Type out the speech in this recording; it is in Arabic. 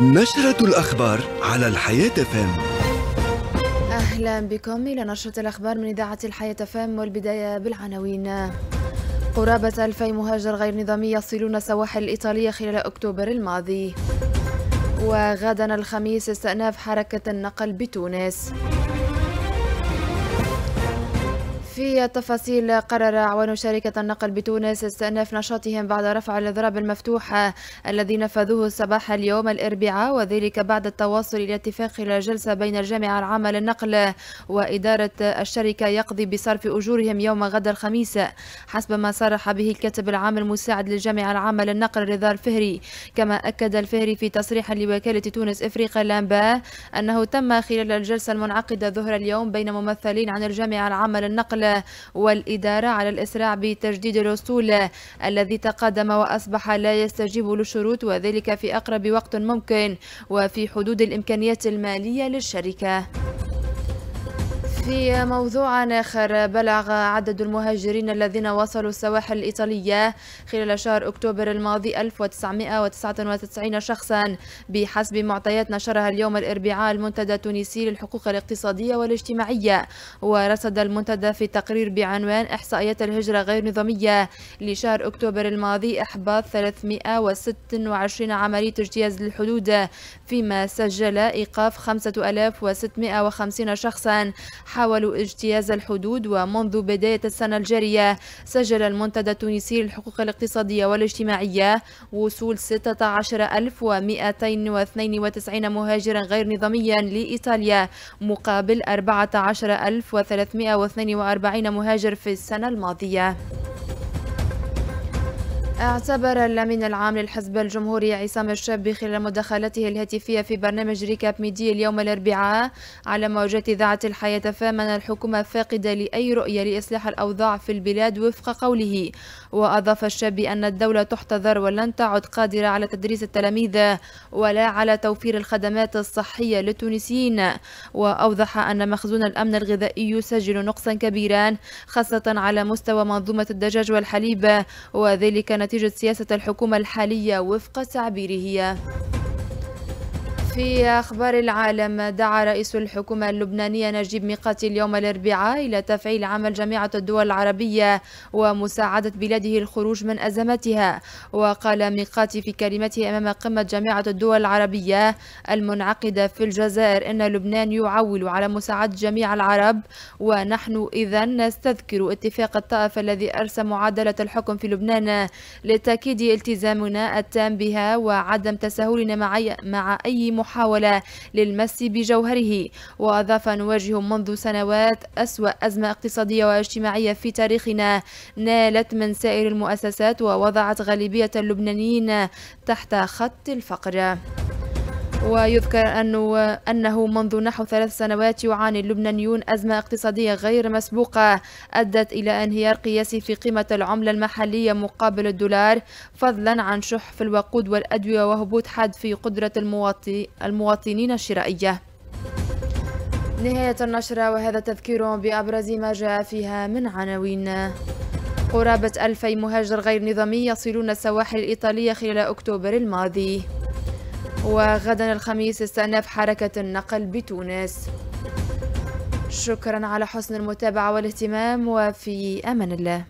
نشرة الأخبار على الحياة فام. أهلا بكم. إلى نشرة الأخبار من إذاعة الحياة فام والبداية بالعناوين. قرابة ألفي مهاجر غير نظامي يصلون السواحل الإيطالية خلال أكتوبر الماضي. وغدا الخميس استئناف حركة النقل بتونس. في التفاصيل قرر أعوان شركة النقل بتونس استئناف نشاطهم بعد رفع الإضراب المفتوح الذي نفذوه صباح اليوم الأربعاء وذلك بعد التواصل إلى اتفاق جلسة بين الجامعة العامة للنقل وإدارة الشركة يقضي بصرف أجورهم يوم غد الخميس. حسب ما صرح به الكاتب العام المساعد للجامعة العامة للنقل رضا الفهري كما أكد الفهري في تصريح لوكالة تونس إفريقيا لامبا أنه تم خلال الجلسة المنعقدة ظهر اليوم بين ممثلين عن الجامعة العامة للنقل والإدارة على الإسراع بتجديد الأسطول الذي تقدم وأصبح لا يستجيب للشروط وذلك في أقرب وقت ممكن وفي حدود الإمكانيات المالية للشركة. في موضوع آخر. بلغ عدد المهاجرين الذين وصلوا السواحل الإيطالية خلال شهر أكتوبر الماضي 1999 شخصا بحسب معطيات نشرها اليوم الأربعاء المنتدى التونسي للحقوق الاقتصادية والاجتماعية. ورصد المنتدى في تقرير بعنوان إحصائيات الهجرة غير نظامية لشهر أكتوبر الماضي إحباط 326 عملية اجتياز للحدود فيما سجل إيقاف 5650 شخصا حاولوا اجتياز الحدود ومنذ بداية السنة الجارية سجل المنتدى التونسي للحقوق الاقتصادية والاجتماعية وصول 16292 مهاجرا غير نظاميا لإيطاليا مقابل 14342 مهاجر في السنة الماضية. اعتبر الأمين العام للحزب الجمهوري عصام الشابي خلال مداخلته الهاتفية في برنامج Recap Midi اليوم الأربعاء على موجات إذاعة الحياة FM أن الحكومة فاقدة لأي رؤية لإصلاح الأوضاع في البلاد وفق قوله. وأضاف الشابي أن الدولة تحتضر ولن تعد قادرة على تدريس التلاميذ ولا على توفير الخدمات الصحية للتونسيين. وأوضح أن مخزون الأمن الغذائي يسجل نقصا كبيرا خاصة على مستوى منظومة الدجاج والحليب. وذلك نتيجة سياسة الحكومة الحالية وفق تعبيره. في أخبار العالم دعا رئيس الحكومة اللبنانية نجيب ميقاتي اليوم الأربعاء إلى تفعيل عمل جامعة الدول العربية ومساعدة بلاده الخروج من أزمتها وقال ميقاتي في كلمته أمام قمة جامعة الدول العربية المنعقدة في الجزائر أن لبنان يعول على مساعدة جميع العرب. ونحن إذا نستذكر اتفاق الطائف الذي أرسى معادلة الحكم في لبنان لتأكيد التزامنا التام بها وعدم تساهلنا مع أي محاولة للمس بجوهره. وأضاف نواجه منذ سنوات أسوأ أزمة اقتصادية واجتماعية في تاريخنا. نالت من سائر المؤسسات ووضعت غالبية اللبنانيين تحت خط الفقر. ويذكر أنه, أنه منذ نحو ثلاث سنوات يعاني اللبنانيون أزمة اقتصادية غير مسبوقة أدت إلى انهيار قياسي في قيمة العملة المحلية مقابل الدولار فضلا عن شح في الوقود والأدوية وهبوط حاد في قدرة المواطنين الشرائية. نهاية النشرة وهذا تذكير بأبرز ما جاء فيها من عناوين. قرابة ألفي مهاجر غير نظامي يصلون السواحل الإيطالية خلال أكتوبر الماضي. وغدا الخميس استئناف حركة النقل بتونس. شكرا على حسن المتابعة والاهتمام وفي أمان الله.